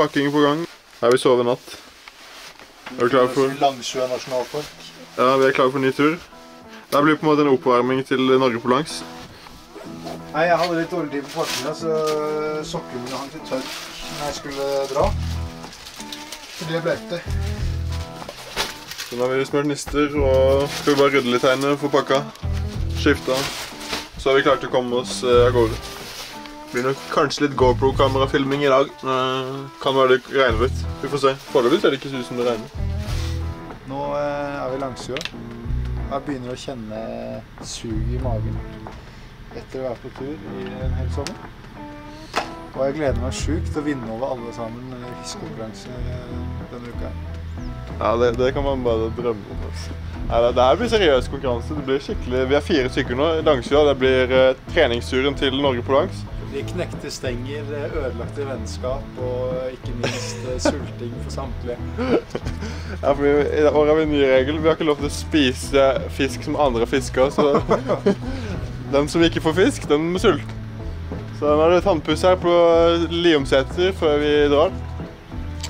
pakking på gang. Her har vi sovet natt. Er du klar for Langsjø nasjonalpark. Ja, vi er klare for ny tur. Det blir på en måte en oppvarming til Norge på langs. Nei, jeg hadde litt dårlig tid på farten, så sokkene mine hang til tørk når jeg skulle dra. Så det ble etter. Så nå har vi smurt nister og skal vi bare rydde litt her få pakka. Skifta. Så har vi klart å komme oss eh, av gårde. Blir nok kanskje litt GoPro-kamerafilming i dag. Eh, Kan være det regner litt. Vi får se. Foreløpig ser det ikke ut som det regner. Nå eh, er vi langsjø. Jeg begynner å kjenne sug i magen etter å være på tur i en hel sommer. Og jeg gleder meg sjukt til å vinne over alle sammen i fiskekonkurranse denne uka. Ja, det, det kan man bare drømme om. Altså. Ja, det, det her blir seriøs konkurranse. Det blir skikkelig... Vi er fire stykker nå i Langsjøa. Det blir eh, treningsturen til Norge på langs. De knekte stenger, ødelagte vennskap og ikke minst eh, sulting for samtlige. Ja, for vi, I år har vi en ny regel. Vi har ikke lov til å spise fisk som andre fisker. Så den som ikke får fisk, den må sulte. Så nå er det tannpuss her på Liomseter før vi drar.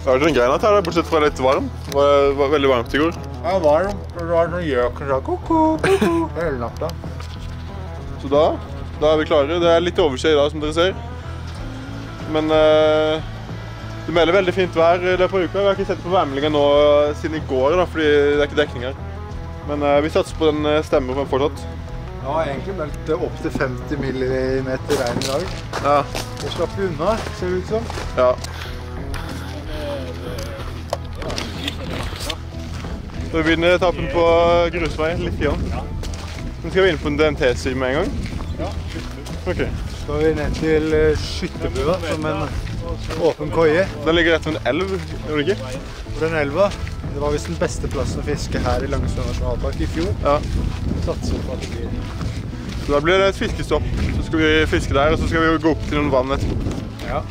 Det har vært en grei natt her, bortsett fra litt varm. Det var, var veldig varmt i går. Ja, varm. Det var noen gjøker som sa ko-ko, ko-ko hele natta. Så da, da er vi klare. Det er litt overskjed i dag, som dere ser. Men eh, det melder veldig fint vær i løpet av uka. Vi har ikke sett på værmeldinga nå siden i går, da, fordi det er ikke dekning her. Men eh, vi satser på den eh, stemmer fortsatt. Ja, egentlig meldt opp til 50 millimeter regn i dag. Ja. Det slapp vi unna, ser det ut som. ja. Så vi begynner etappen på grusvei litt igjen. Nå skal vi inn på en DNT-side med en gang? Ja. Ok. Skal vi ned til skytterbua Skyttebua som en åpen koie. Den ligger rett ved en elv, gjør den ikke? For den elva, det var visst den beste plassen å fiske her i Langesund nasjonalpark i fjor. Ja. Satser på at det blir Så da blir det et fiskestopp. Så skal vi fiske der, og så skal vi gå opp til noen vann etterpå. Ja.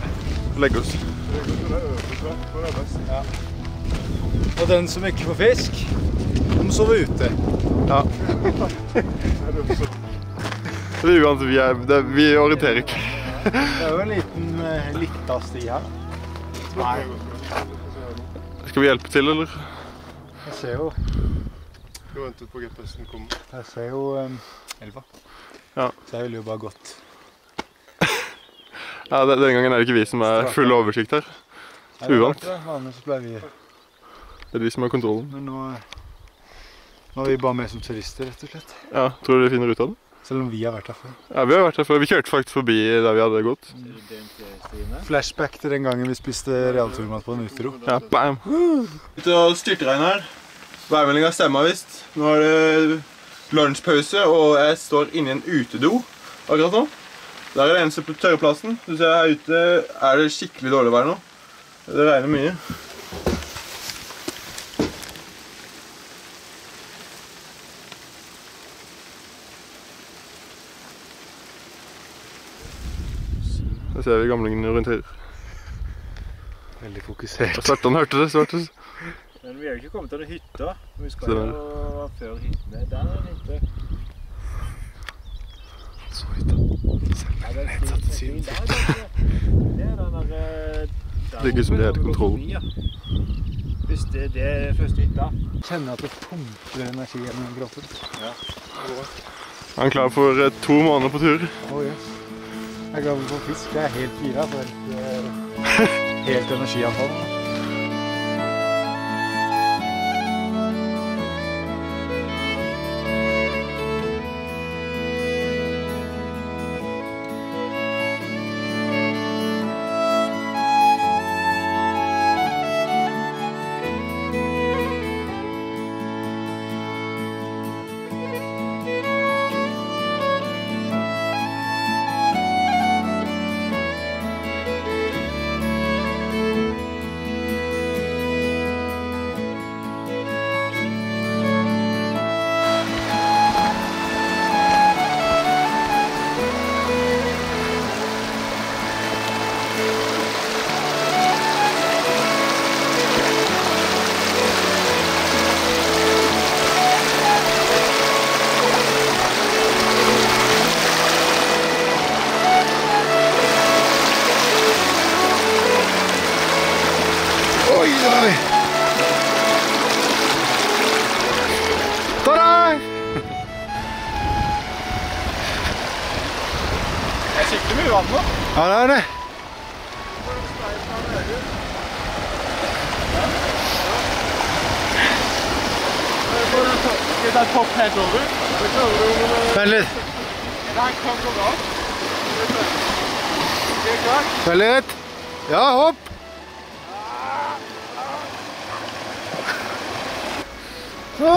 Og legge oss. ja. Og den som ikke får fisk, de må sove ute. Ja. Det er uansett, vi, er, det, vi orienterer ikke. Det er jo en liten uh, lita sti her. Nei, Skal vi hjelpe til, eller? jeg ser jo, Skal vente på GPS-en kommer. jeg ser jo um, elva. Ja. Så jeg ville jo bare gått. Ja, det, Denne gangen er det ikke vi som er full oversikt her. Er Uvant. Vanligvis pleier vi Det er vi som har kontrollen. Men nå, nå er vi bare med som turister, rett og slett. Ja, Tror du vi finner ut av det? Selv om vi har vært her før. Ja, Vi har vært her før. Vi kjørte faktisk forbi der vi hadde gått. Flashback til den gangen vi spiste realturmat på en utro. Ja, bam! Ute og styrtregn her. Værmeldinga stemmer visst. Nå er det lunsjpause, og jeg står inne i en utedo akkurat nå. Der er det eneste tørreplassen. Du ser her ute er det skikkelig dårlig vær nå. Det regner mye. Der ser vi gamlingen orienterer. Veldig fokusert. Svartan hørte det. Svartus. Men vi er jo ikke kommet til den hytta. Vi skal jo før hyttene. Der er en hytte. Så hytta. Ja, det er nedsatt fint. syn. Der er det. Det er den der, eh, Det er ikke som det går kontroll. forbi, det, det er første hytta. Kjenner at det pumper energi gjennom kroppen. Er han klar for eh, to måneder på tur? Oh, yes. Jeg går på fisk. Jeg er helt gira for helt, eh, helt energiavfall. Vent litt. Ja, hopp. Ja.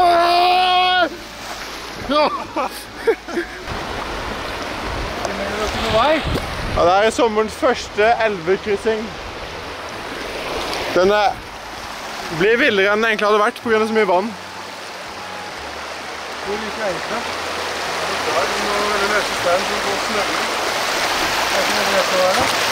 Ja, det er sommerens første elvekryssing. Den blir villere enn den egentlig hadde vært på grunn av så mye vann. Hvor mye er det? Det er noe veldig løse stein som går snøvende. Er det ikke å det er,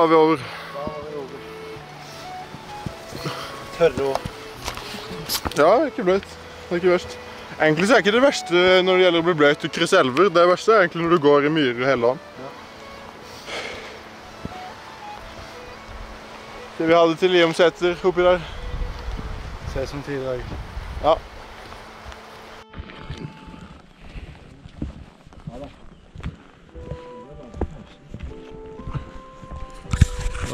Den er litt. Da var vi over. Tørre å Ja, ikke bløt. Det er ikke verst. Egentlig så er ikke det verste når det gjelder å bli bløt og krysse elver. Det verste er egentlig når du går i myrer hele dagen. Så vi hadde til Liomseter oppi der. Se som tidligere. Ja.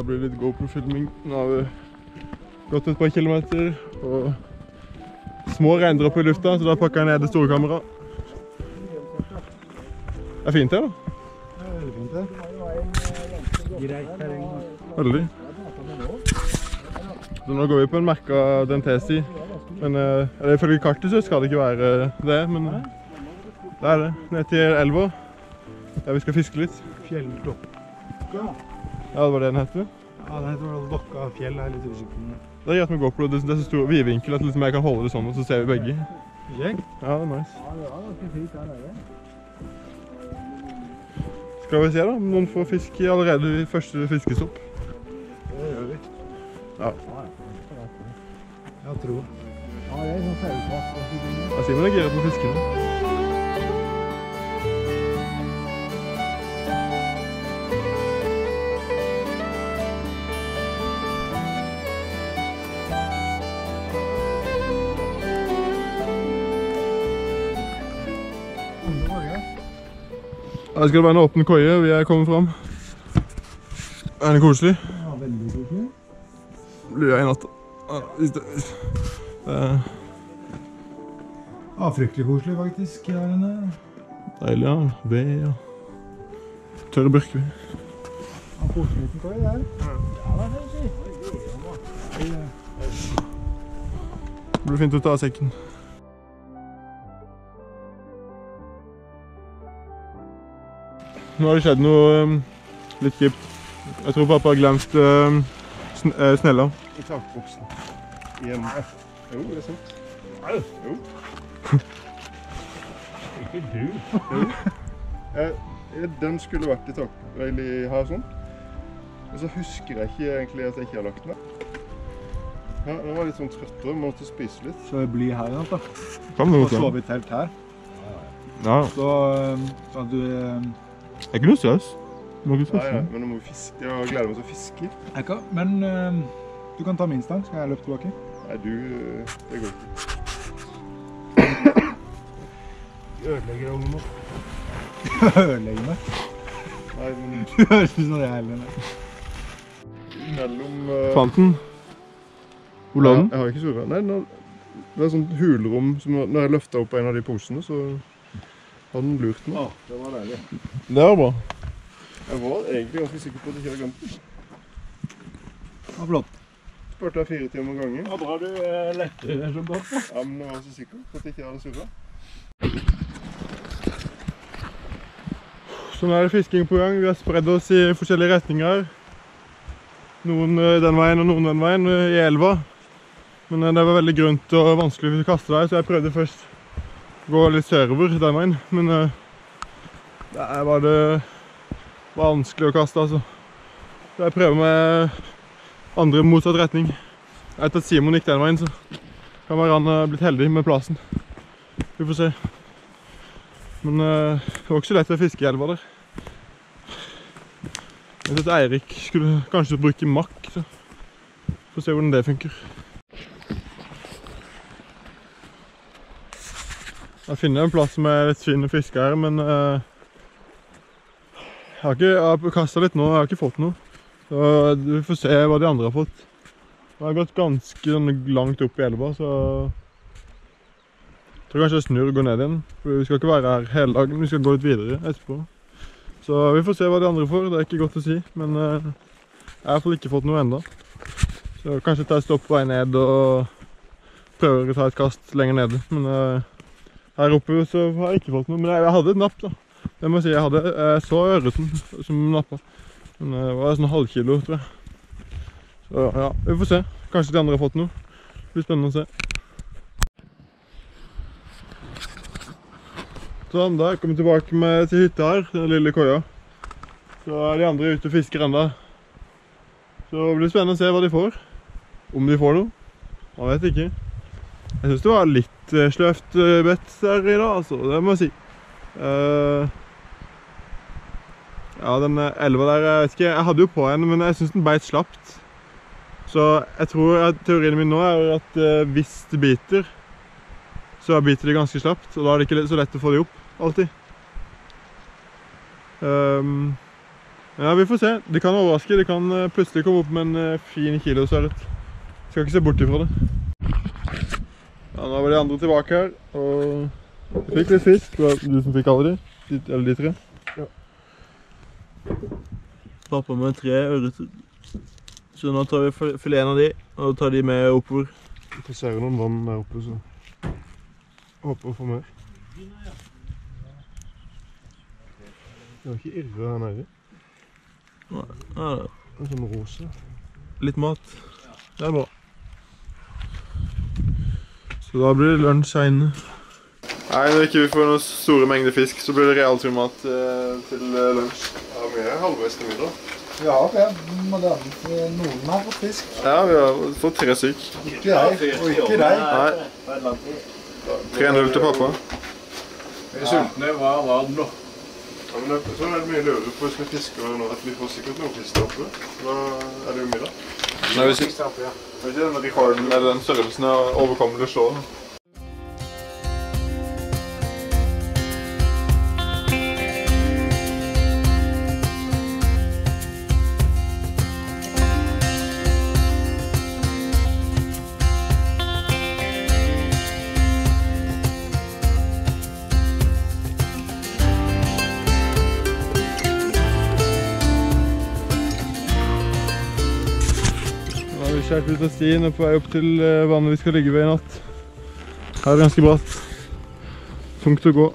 Da blir det litt GoPro-filming. Nå har vi gått et par kilometer og små regndropper i lufta, så da pakker jeg ned det store kameraet. Det er fint her, da. Det er veldig fint, det. Greit terreng. Veldig. Så nå går vi på en merka DNT-sti. Men i eller ifølge kartet så skal det ikke være det, men det er det. Ned til elva, der vi skal fiske litt. Fjellklokka. Ja, det var det den het. Ja, den heter Dokka fjell. Jeg er litt usikker på den. Det er greit med GoPro. Det er så stor vidvinkel at liksom jeg kan holde det sånn, og så ser vi begge. Kjekt. Ja, det er nice. Ja, det var ganske fint der nede. Skal vi se da, om noen får fisk allerede i første fiskestopp. Det gjør vi. Ja. Jeg tror. Ja, det er sånn saueplass. Ja, man er giret på å Her skal det være en åpen køye, Vi er kommet fram. Er den koselig? Ja, veldig koselig. Blir jeg i natt. Ja, det- det er Ja, fryktelig koselig faktisk her inne. deilig, ja. Ved ja. tørre bjørkved. Ja, koselig liten køye der. Det blir fint å ta av sekken. Nå har det skjedd noe um, litt kjipt. Jeg tror pappa har glemt um, sn eh, snella. i takboksen. I en Jo, det er sant. Nei, Jo. Ikke du. Eh, Den skulle vært i tak... Her sånn. Og så husker jeg ikke egentlig at jeg ikke har lagt den der. Ja, den var litt sånn trøttere, måtte spise litt. Så bli blir her i natt, da. Kom, du, Og sove i telt her. Ja, Så, um, så du um, det er ikke noe saus. Du Nei, ja, men nå må vi fiske. Jeg gleder meg til å fiske. jeg Men um, du kan ta min stang, skal jeg løpe tilbake. Nei, du eh, Det går ikke. Ødelegger ungen vår. ødelegger meg. Nei, men Du høres ut som det er heller. mellom uh... Fant den? Hvor lå den? Jeg har ikke surra. Nei, nå, det er sånn hulrom som Når jeg løfta opp en av de posene, så hadde den lurt meg. det var deilig. Det var bra. Jeg var egentlig ganske sikker på at jeg ikke hadde glemt den. Ja, flott. Spurte jeg fire timer om gangen. Ja, bra du eh, lette det så godt. da. Ja, men jeg var så sikker på at jeg ikke hadde surra. Så nå er det fisking på gang. Vi har spredd oss i forskjellige retninger. Noen eh, den veien og noen den veien eh, i elva. Men eh, det var veldig grunt og vanskelig å kaste deg, så jeg prøvde først gå litt sørover den veien. Men eh, der var det vanskelig å kaste, altså. Så jeg prøver med andre motsatt retning. Etter at Simon gikk den veien, så kan være han blitt heldig med plassen. Vi får se. Men eh, det var ikke så lett å fiske i elva der. Jeg vet at Eirik skulle kanskje bruke makk, så får se hvordan det funker. Jeg finner en plass er litt fine fisker fiske her, men eh, jeg har ikke kastet litt nå, jeg har ikke fått noe. Så vi får se hva de andre har fått. Jeg har gått ganske sånn langt opp i elva, så jeg tror kanskje jeg snur og går ned igjen. For vi skal ikke være her hele dagen, vi skal gå litt videre etterpå. Så vi får se hva de andre får, det er ikke godt å si, men eh, jeg har i hvert fall ikke fått noe enda. Så kanskje ta et stopp vei ned og prøver å ta et kast lenger nede. Men eh, her oppe så har jeg ikke fått noe, men jeg, jeg hadde et napp da. Det må jeg si, jeg hadde, jeg så ørreten som nappa. Men det var sånn halvkilo, tror jeg. Så ja, vi får se. Kanskje de andre har fått noe. Det blir spennende å se. Sånn, da kommer kommet tilbake til hytta her, den lille køya. Så er de andre ute og fisker enda. Så det blir spennende å se hva de får. Om de får noe. Man vet ikke. Jeg synes det var litt sløft sløvt eh, bedt der i dag, altså. Det må jeg si. Eh, ja, den eh, elva der, jeg vet ikke, jeg hadde jo på en, men jeg synes den beit slapt. Så jeg tror at teorien min nå er at eh, hvis det biter, så biter de ganske slapt, og da er det ikke så lett å få de opp, alltid. Ja, vi får se. Det kan overraske, Det kan eh, plutselig komme opp med en eh, fin kilo sørret. Skal ikke se bort ifra det. Ja, nå var de andre tilbake her, og vi fikk litt fisk. Det var du som fikk alle de? eller de tre? Ja. Pappa med tre ørreter. Så nå tar vi filéen fileten av de, og tar de med oppover. Vi ser noen vann der oppe, så håper å få mer. Det var ikke irre her nede. Det En sånn rosa. litt mat. Det er bra. Så da blir det lunsj senere. Nei, når ikke vi får noen store mengder fisk, så blir det realturmat eh, til eh, lunsj. Ja, vi er halvveis til middag. Ja, vi er moderne. Noen har fått fisk. Ja, vi har fått tre stykk. Ikke jeg, og ikke deg. Nei. 3-0 til pappa. Vi er sultne. Hva var det nå? Ja, men det, så er det mye lurer på hvis vi fisker nå, at vi får sikkert noe fisk der oppe. Da er det jo middag. Nei, hvis ikke, hvis ikke den rekorden med den størrelsen og overkommelig slå. Kjørt ut av stien og på vei opp til eh, vannet vi skal ligge ved i natt. Her er det ganske bratt. Tungt å gå.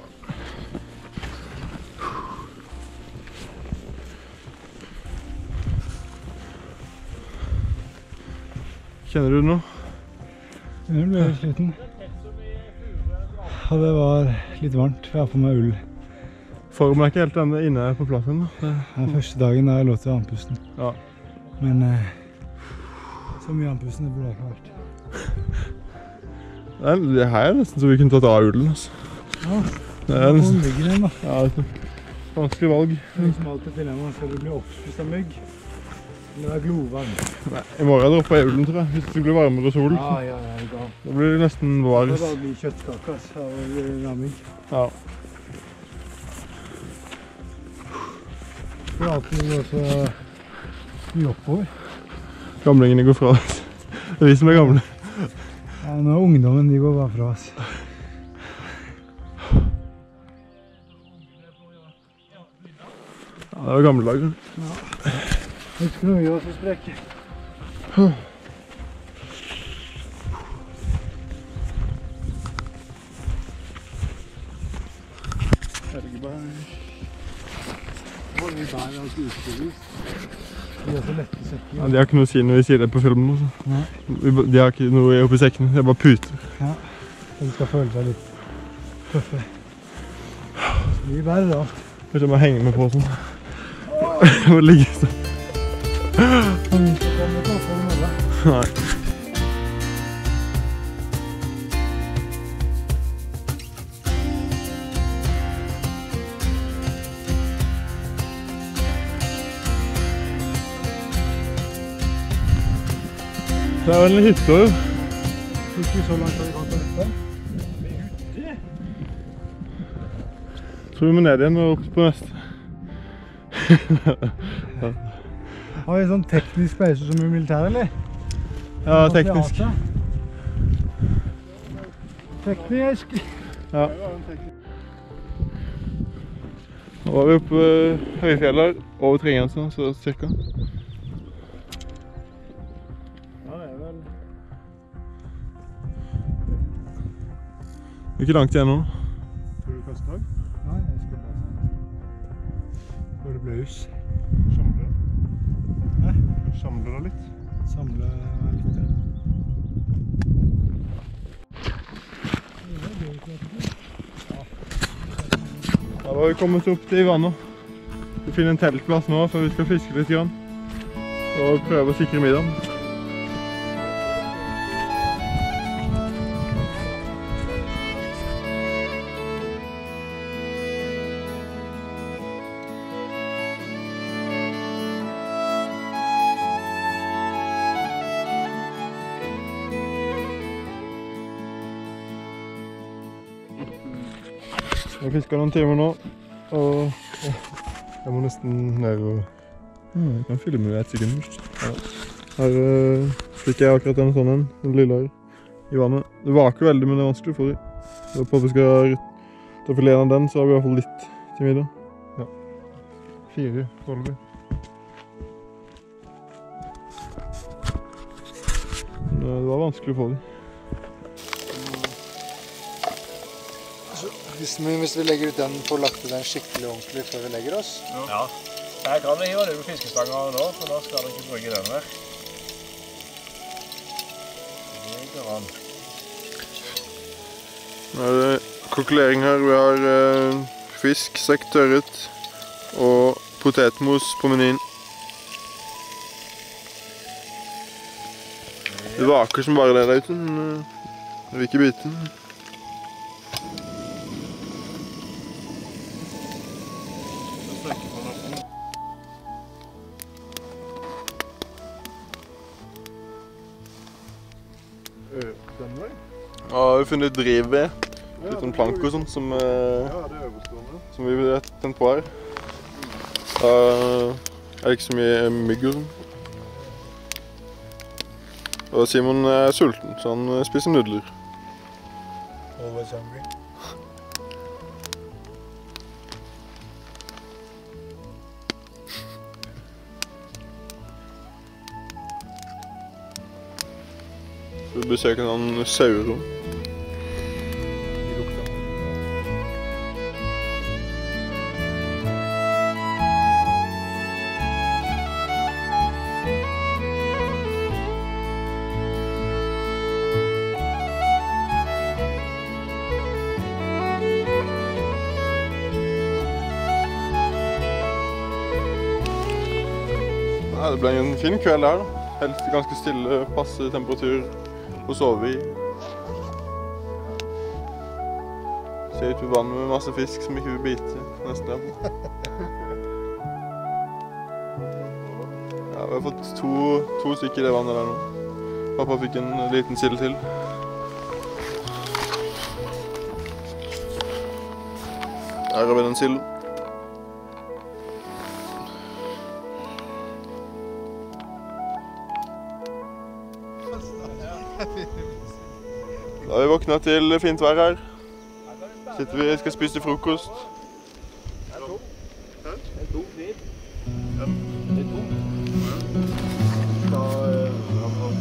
Kjenner du det nå? Jeg ble helt sliten. Og det var litt varmt. for Jeg har på meg ull. Formen er ikke helt inne på plassen da? Det- Den første dagen da jeg lå til andpusten. Ja. Men eh, så mye anpusten det burde jeg ikke vært. Det, er, det her er nesten så vi kunne tatt av ullen. Altså. Ja, Det er Hvor nesten ligger den, da? ja, det er vanskelig valg. Det er liksom alltid dilemma. Skal du bli oppspist av mygg? Eller være glovarm? Nei, I morgen dropper jeg ullen, tror jeg. Hvis det blir varmere sol. Ja, ja, ja. Da Da blir det nesten Det vars. bare blir kjøttkake ass, av eh, ramming. Ja. Det er alltid noe så mye oppover. Gamlingene går fra oss. Det er vi som er gamle. Ja, nå er ungdommen de går bare fra oss. Ja, det var gamle dager. Husker du mye å sprekke? vi bærer alt utstyret. De er så lette sekker. Ja, de har ikke noe å si når vi sier det på filmen. Også. De har ikke noe oppi sekkene, det er bare puter. De skal føle seg litt tøffe. Det blir bærer alt. Kanskje jeg må henge meg på sånn. Hvor ligge sånn. Er vel en hytte jo. Ikke så langt har vi kommet på dette. Tror vi må ned igjen og opp på neste. Har vi sånn teknisk beise som i militæret, eller? Ja, teknisk. Teknisk. Ja. Nå var vi oppe ved høyfjellet, over tregrensen, så cirka. Ikke langt igjen nå. Tror du første dag? Nei, jeg skulle bare sånn. Hvor det ble hus. Samle? Hæ? Samle deg litt? Samle litt. ja. Da var vi kommet opp til vannet. Vi finner en teltplass nå, før vi skal fiske litt. Grann. Og prøve å sikre middagen. Har noen timer nå, og jeg må nesten ned og Jeg kan filme i et sekund. Ja. Her uh, jeg akkurat en sånn en, en lille her, i vannet. Det vaker veldig, men det er vanskelig å få dem. På at vi skal ta fileten av den, så har vi i hvert fall litt til middag. Ja. Fire foreløpig. Eh, det var vanskelig å få dem. Hvis, vi, hvis vi legger ut den, får lagt ut den skikkelig ordentlig før vi legger oss Ja. Jeg kan hive det med fiskestanga nå, for da skal dere ikke bruke den mer. Det går an. Nå er det kokulering her. Vi har eh, fisk, sekk tørret og potetmos på menyen. Det vaker som bare det der ute, men eh, jeg vil ikke bite den. Den vei? Ja, vi har funnet drivved. Litt sånn plank og sånn som, Ja, det er som vi har tent på her. Da er det ikke så mye mygg og sånn. Og Simon er sulten, så han spiser nudler. Always hungry. Besøker noen sauer. også. Ja, det ble en fin kveld her. da. Helst ganske stille, passe temperatur å sove i. Se ut på vannet med masse fisk som ikke vil bite neste dag. Ja, vi har fått to, to stykker i det vannet der nå. Pappa fikk en liten sild til. Der har vi den silden. Da har vi våkna til fint vær her. Sitter vi skal spise frokost.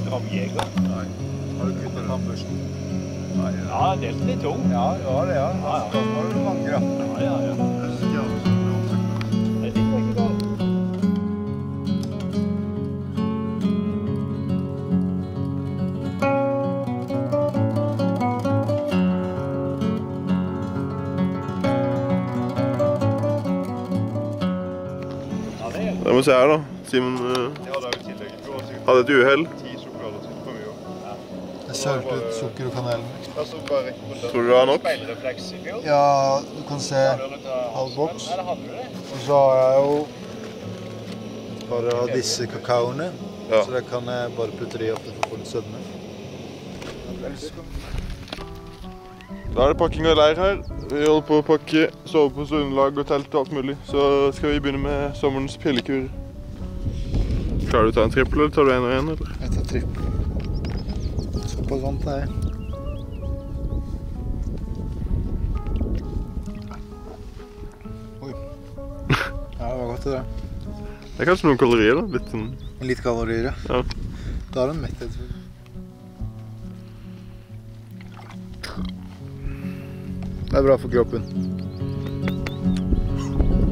Gravjeger. Har du kuttet tannbørsten? Ja, det er litt tung. Ja, ja, det er. Ja, ja. Da har du mange, da. Ja, må se her, da. Simen eh, har sikkert hadde et uhell. for. Jeg sølte ut sukker og kanel. Tror du det er nok? Ja, du kan se halv boks. Og så har jeg jo bare av disse kakaoene. Ja. Så det kan jeg bare putte det i at å får litt sødme. Da er det pakking av leir her. Vi holder på å pakke sovepose, underlag og telt og alt mulig. Så skal vi begynne med sommerens pillekur. Klarer du å ta en trippel, eller tar du en og en? eller? Jeg tar trippel. Såpass vant er jeg. Oi. Ja, det var godt det der. Det er kanskje noen kalorier, da. Litt sånn Litt kalorier, ja. Ja. Da er det mettet. Det er bra for kroppen.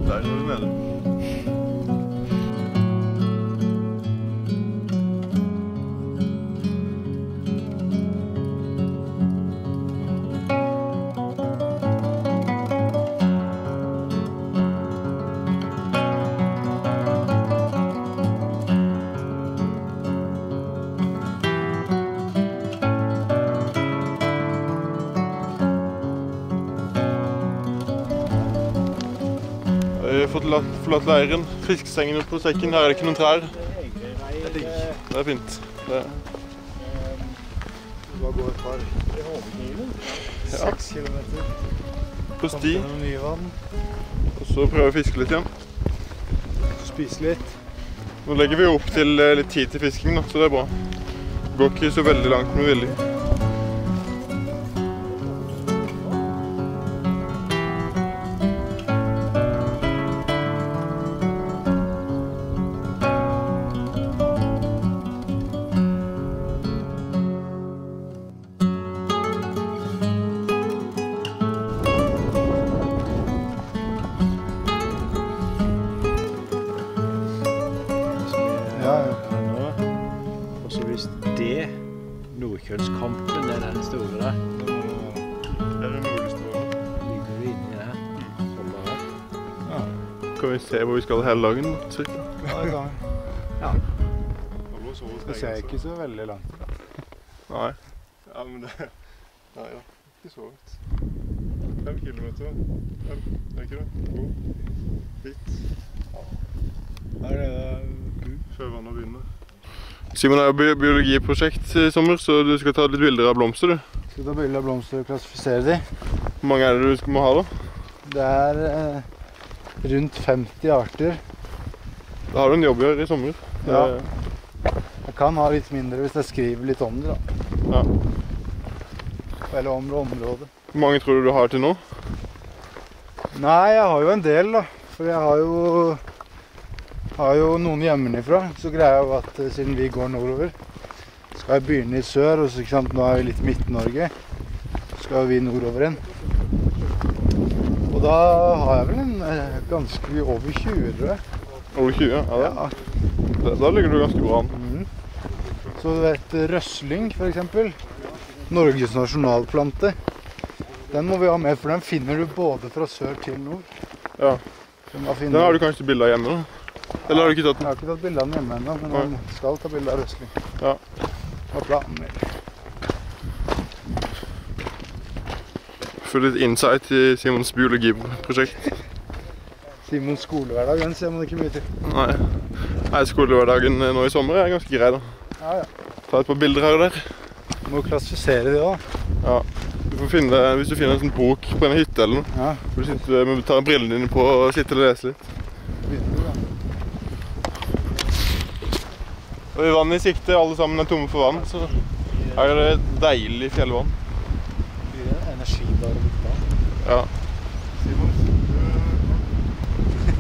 Det er du nede. La- forlatt leiren. Fiskestengen opp på sekken. Her er det ikke noen trær. Det er fint. Det Hva går et par? Seks kilometer. på sti. Og så prøve å fiske litt igjen. Spise litt. Nå legger vi opp til eh, litt tid til fisking, så det er bra. Går ikke så veldig langt med vilje. Hele dagen? cirka? Ja, det. Det ser ikke så veldig langt. Nei. Ja, men det Nei da. Ikke så langt. Fem kilometer. Fem, er ikke det? Jo. Litt. Her er det Før vannet begynner. Simon er jo biologiprosjekt i sommer, så du skal ta litt bilder av blomster, du. Skal ta bilder av blomster og klassifisere de. Hvor mange er det du skal- må ha, da? Det er eh, rundt 50 arter. Da har du en jobb å gjøre i sommer. Ja. Jeg kan ha litt mindre hvis jeg skriver litt om det, da. Ja. Eller om området. Hvor mange tror du du har til nå? Nei, jeg har jo en del, da. For jeg har jo, har jo noen hjemmefra. Så greier jeg jo at eh, siden vi går nordover, skal jeg begynne i sør. Og så, ikke sant, nå er vi litt Midt-Norge. Så skal vi nordover igjen. Og da har jeg vel en eh, ganske over 20, tror jeg. Over 20? Ja, da, Ja. da, da ligger du ganske bra an. Mm. Så du vet røsling, f.eks. Norges nasjonalplante. Den må vi ha med, for den finner du både fra sør til nord. Ja. Den, Den har du kanskje bilde av hjemme? da? Eller har du ikke tatt den? Jeg har ikke tatt bilde av den hjemme ennå, men man skal ta bilde av røsling. Ja. Hva er Få litt insight i Simons biologiprosjekt. Simons skolehverdag, den ser man ikke mye til. Nei. Nei, Skolehverdagen nå i sommer er ganske grei, da. Ja, ja. Ta et par bilder her og der. Du Må klassifisere de òg. Du får finne, Hvis du finner en sånn bok på en hytte eller noe, Ja. får du sitte med, ta brillene dine på og sitte og lese litt. Og vannet i sikte, alle sammen er tomme for vann, så her er det deilig fjellvann. Blir det energi bare litt da. Ja.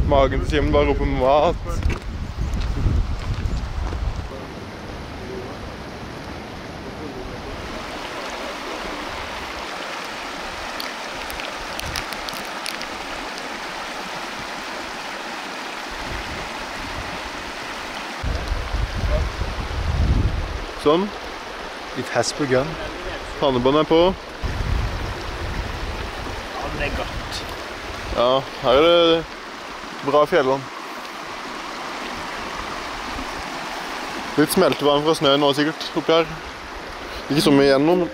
Magen til Simen bare roper mat. Sånn. It has begun. Pannebånd er på. Ja, det er godt. Ja, her er det bra fjellvann. Litt smeltevann fra snøen nå sikkert oppi her. Ikke så mye igjennom,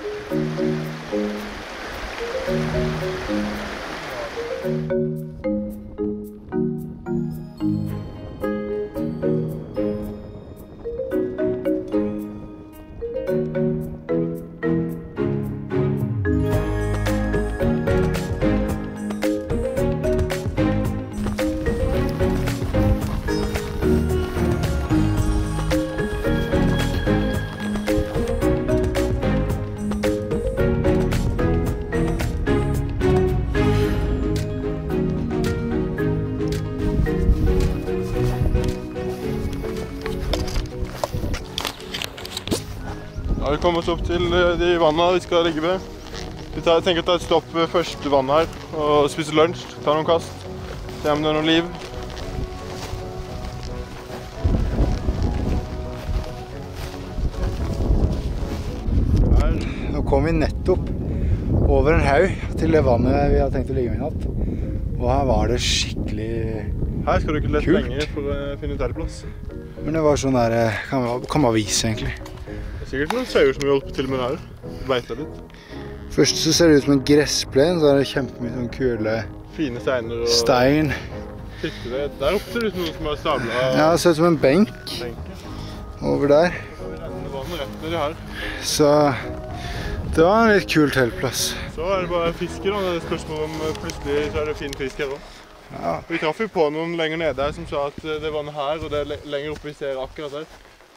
Har vi oss opp til eh, de vannene vi skal ligge ved. Vi tar, tenker å ta et stopp ved første vann her og spise lunsj. Ta noen kast. Se om det er noe liv. Her, nå kom vi nettopp over en haug til det vannet vi hadde tenkt å ligge ved i natt. Og her var det skikkelig Her skal du ikke lete lenger for å finne plass. Men det var sånn der eh, Kan, man vise, egentlig. Er sikkert noen sauer som har hjulpet til med det her. Beita litt. Først så ser det ut som en gressplen, så er det kjempemye sånn kule Fine steiner og stein. Der oppe ser det ut som noen som har stabla Ja, det ser ut som en benk over der. Så det var en litt kul teltplass. Så er det bare fisker, da. Det er spørsmål om eh, plutselig så er det fin fisk her òg. Ja. Vi traff jo på noen lenger nede her som sa at det det vannet her og det er lenger oppe vi ser akkurat her,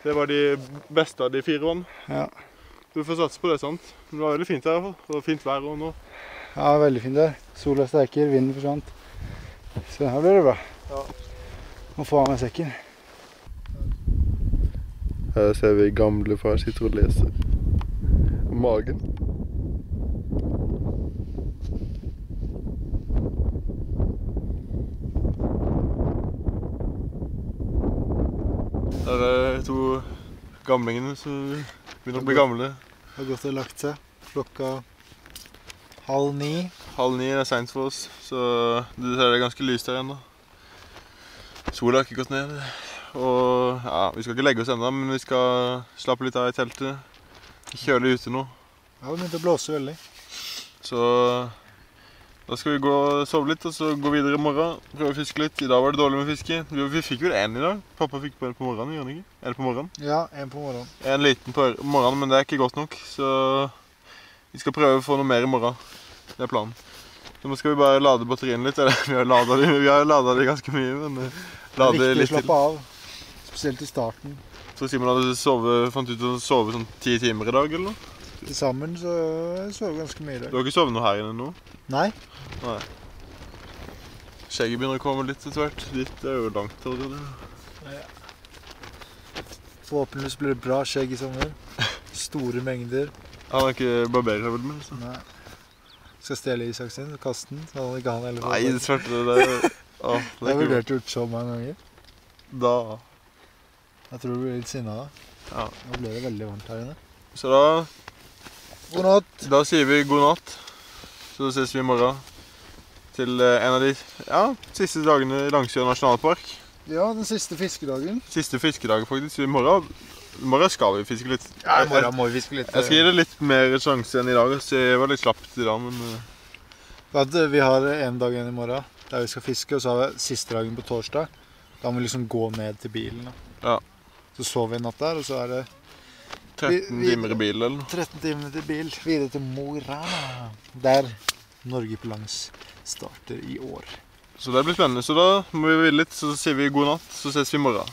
det var de beste av de fire vann. Ja. Du får satse på det, sant. Men det var veldig fint her i hvert fall. Og fint vær og nå. ja, veldig fint der. Sola sterker, vinden forsvant. Så her blir det bra. Ja. Må få av meg sekken. Her ser vi gamlefar sitter og leser. Magen. Der er to gamlingene som begynner å bli gamle. Har gått og lagt seg. Klokka halv ni. Halv ni er seint for oss, så du ser det er ganske lyst her ennå. Sola har ikke gått ned. Og ja, vi skal ikke legge oss ennå, men vi skal slappe litt av i teltet. Kjølig ute nå. Ja, det begynte å blåse veldig. Så da skal vi gå og sove litt, og så gå videre i morgen. Prøve å fiske litt. I dag var det dårlig med fiske. Vi, vi fikk vel én i dag. Pappa fikk på en på morgenen, gjør han ikke? Eller på morgenen? Ja, en på morgenen. En liten på morgenen, men det er ikke godt nok. Så vi skal prøve å få noe mer i morgen. Det er planen. Så nå skal vi bare lade batteriene litt. Eller vi har lada de, de ganske mye, men lade Det er lade viktig å slappe av. Spesielt i starten. Så Simon hadde sovet, fant ut å sove sånn ti timer i dag, eller noe? Til sammen så jeg sov ganske mye i Du har ikke sovet noe her inne nå? Nei. Nei. Skjegget begynner å komme litt etter hvert. Ditt er jo langt allerede. Forhåpentligvis blir det bra skjegg i sommer. Store mengder. Han har ikke barberer seg vel med? Så. Nei. Skal stjele Isak sin og kaste den. Så han ikke han heller Nei, det. svarte det det. Åh, Jeg har er vurdert å gjort så mange ganger. Da. Jeg tror du blir litt sinna da. Ja. Nå ble det veldig varmt her inne. Så da, God natt. da sier vi god natt. Så ses vi i morgen til eh, en av de ja, siste dagene i Langsjø nasjonalpark. Ja, den siste fiskedagen. Siste fiskedagen, faktisk. I morgen, i morgen skal vi fiske litt. Ja, i morgen må vi fiske litt. jeg skal gi det litt mer sjanse enn i dag. Så jeg var litt slapp i dag, men at eh, vi har en dag igjen i morgen der vi skal fiske, og så har vi siste dagen på torsdag. Da må vi liksom gå ned til bilen. Da. Ja. Så sover vi en natt der, og så er det 13 Vi- vi- timer i bil eller 13 timer til bil. Videre til Mo i Rana. Der Norge på langs starter i år. Så det blir spennende. Så da må vi hvile litt, så sier vi god natt. Så ses vi i morgen.